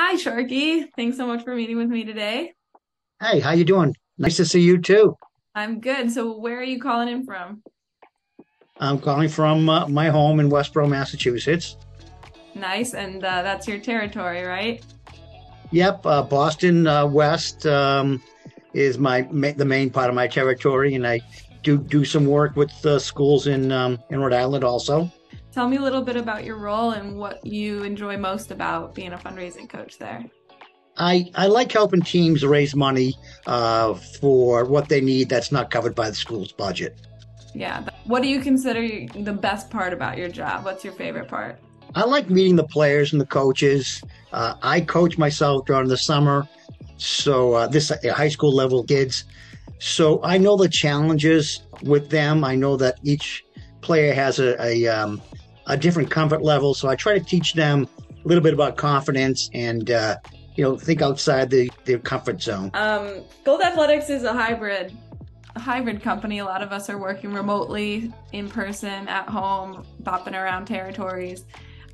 Hi, Sharky. Thanks so much for meeting with me today. Hey, how you doing? Nice to see you too. I'm good. So, where are you calling in from? I'm calling from uh, my home in Westboro, Massachusetts. Nice. And uh, that's your territory, right? Yep, uh, Boston uh, West um, is my ma- the main part of my territory, and I do do some work with uh, schools in um, in Rhode Island also. Tell me a little bit about your role and what you enjoy most about being a fundraising coach there. I, I like helping teams raise money uh, for what they need that's not covered by the school's budget. Yeah. What do you consider the best part about your job? What's your favorite part? I like meeting the players and the coaches. Uh, I coach myself during the summer, so uh, this uh, high school level kids. So I know the challenges with them. I know that each player has a a, um, a different comfort level. So I try to teach them a little bit about confidence and uh, you know think outside the their comfort zone. Um, Gold Athletics is a hybrid a hybrid company. A lot of us are working remotely, in person, at home, bopping around territories.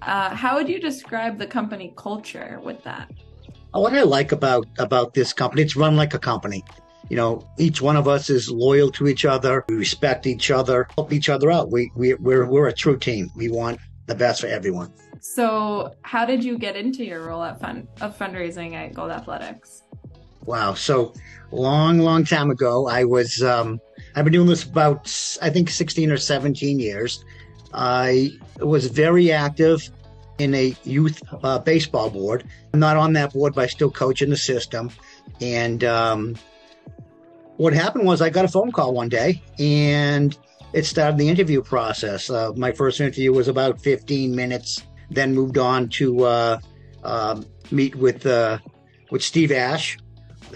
Uh, how would you describe the company culture with that? What I like about about this company, it's run like a company. You know, each one of us is loyal to each other. We respect each other, help each other out. We we we're we're a true team. We want the best for everyone. So, how did you get into your role at fund of fundraising at Gold Athletics? Wow. So, long, long time ago, I was. Um, I've been doing this about I think 16 or 17 years. I was very active in a youth uh, baseball board. I'm not on that board, but I still coach in the system. And um, what happened was I got a phone call one day and it started the interview process. Uh, my first interview was about 15 minutes, then moved on to uh, uh, meet with uh, with Steve Ash,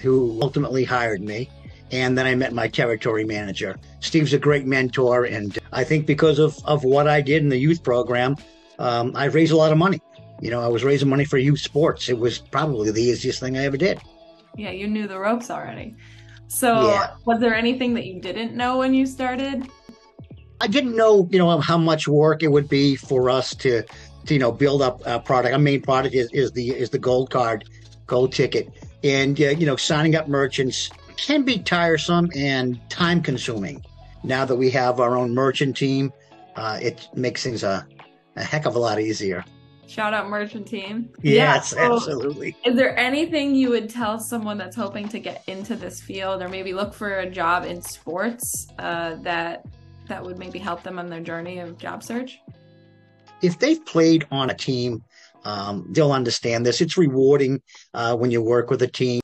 who ultimately hired me. And then I met my territory manager. Steve's a great mentor. And I think because of, of what I did in the youth program, um, I've raised a lot of money. You know, I was raising money for youth sports. It was probably the easiest thing I ever did. Yeah, you knew the ropes already. So, yeah. was there anything that you didn't know when you started? I didn't know, you know, how much work it would be for us to, to you know, build up a product. Our main product is, is the is the gold card, gold ticket, and uh, you know, signing up merchants can be tiresome and time consuming. Now that we have our own merchant team, uh, it makes things a, a heck of a lot easier. Shout out merchant team. Yes, yeah, so absolutely. Is there anything you would tell someone that's hoping to get into this field or maybe look for a job in sports uh, that that would maybe help them on their journey of job search? If they've played on a team, um, they'll understand this. It's rewarding uh, when you work with a team.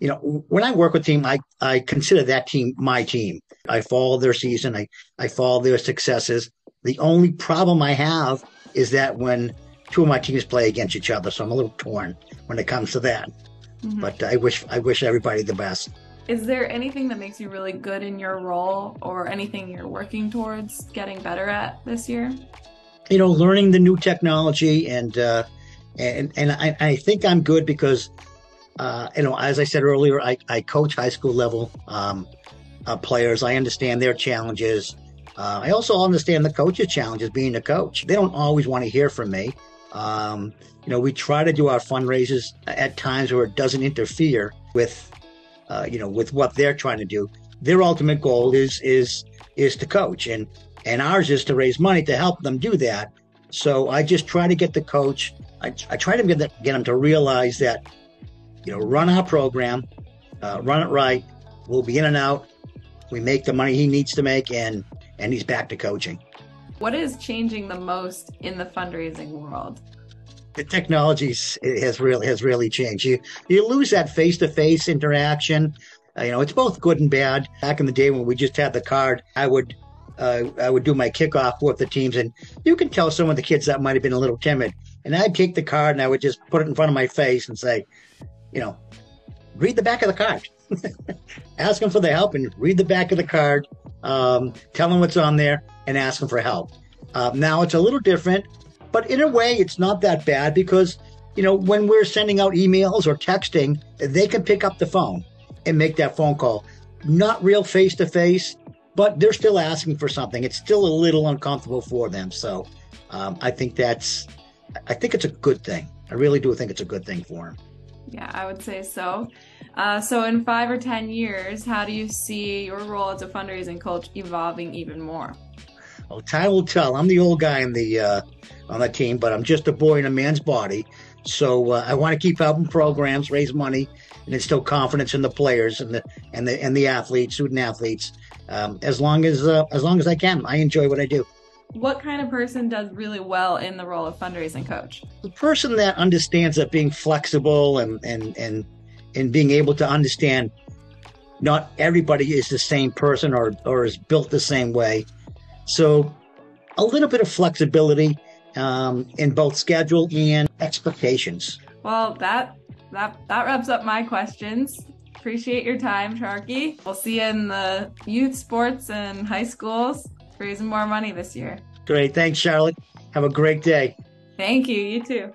You know, when I work with a team, I, I consider that team my team. I follow their season. I, I follow their successes. The only problem I have is that when two of my teams play against each other, so I'm a little torn when it comes to that. Mm-hmm. But I wish I wish everybody the best. Is there anything that makes you really good in your role, or anything you're working towards getting better at this year? You know, learning the new technology, and uh, and and I, I think I'm good because, uh, you know, as I said earlier, I, I coach high school level um, uh, players. I understand their challenges. Uh, I also understand the coach's challenges being a coach. They don't always want to hear from me. Um, you know, we try to do our fundraisers at times where it doesn't interfere with, uh, you know, with what they're trying to do. Their ultimate goal is is is to coach, and and ours is to raise money to help them do that. So I just try to get the coach. I, I try to get the, get them to realize that, you know, run our program, uh, run it right. We'll be in and out. We make the money he needs to make, and and he's back to coaching. What is changing the most in the fundraising world? The technology has really has really changed. You you lose that face to face interaction. Uh, you know, it's both good and bad. Back in the day when we just had the card, I would uh, I would do my kickoff with the teams, and you can tell some of the kids that might have been a little timid. And I'd take the card and I would just put it in front of my face and say, you know, read the back of the card. ask them for the help and read the back of the card. Um, tell them what's on there and ask them for help. Uh, now it's a little different, but in a way, it's not that bad because, you know, when we're sending out emails or texting, they can pick up the phone and make that phone call. Not real face to face, but they're still asking for something. It's still a little uncomfortable for them. So um, I think that's, I think it's a good thing. I really do think it's a good thing for them. Yeah, I would say so. Uh, so, in five or 10 years, how do you see your role as a fundraising coach evolving even more? Well, time will tell. I'm the old guy in the uh, on the team, but I'm just a boy in a man's body. So uh, I want to keep helping programs raise money and instill confidence in the players and the and the and the athletes, student athletes. Um, as long as uh, as long as I can, I enjoy what I do. What kind of person does really well in the role of fundraising coach? The person that understands that being flexible and and and and being able to understand not everybody is the same person or or is built the same way. So a little bit of flexibility um, in both schedule and expectations. Well, that that that wraps up my questions. Appreciate your time, Sharky. We'll see you in the youth sports and high schools raising more money this year. Great. Thanks, Charlotte. Have a great day. Thank you. You too.